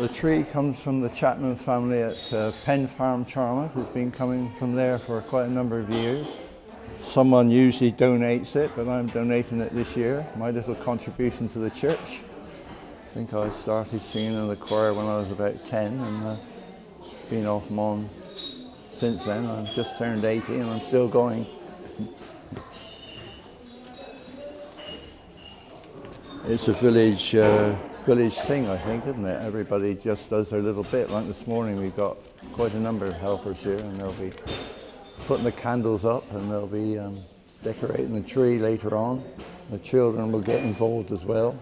The tree comes from the Chapman family at uh, Penn Farm, Charmouth. It's been coming from there for quite a number of years. Someone usually donates it, but I'm donating it this year. My little contribution to the church. I think I started singing in the choir when I was about 10 and uh, been off and on since then. I've just turned 80 and I'm still going. It's a village uh, village thing, I think, isn't it? Everybody just does their little bit. Like this morning, we've got quite a number of helpers here, and they'll be putting the candles up, and they'll be um, decorating the tree later on. The children will get involved as well.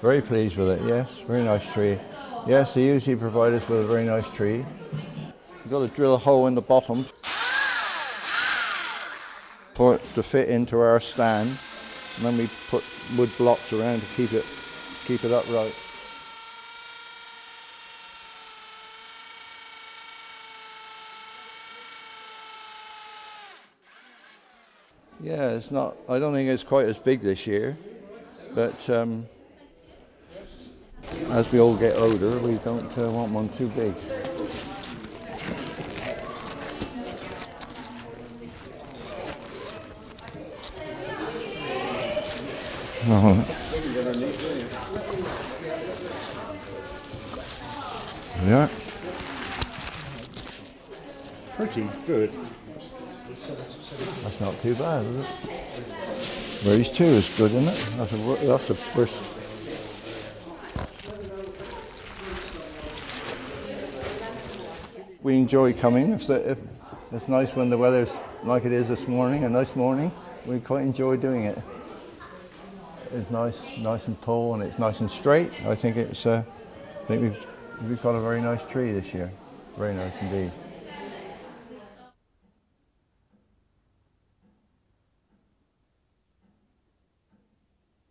Very pleased with it, yes. Very nice tree. Yes, they usually provide us with a very nice tree. You've got to drill a hole in the bottom to fit into our stand. And then we put wood blocks around to keep it keep it upright. Yeah, it's not. I don't think it's quite as big this year, but um, as we all get older, we don't uh, want one too big. Oh. Yeah. Pretty good. That's not too bad, is it? Raise two is good, isn't it? That's a, that's a first. We enjoy coming. If, the, if it's nice when the weather's like it is this morning, a nice morning, we quite enjoy doing it. It's nice, nice and tall, and it's nice and straight. I think it's. Uh, I think we've we've got a very nice tree this year. Very nice indeed.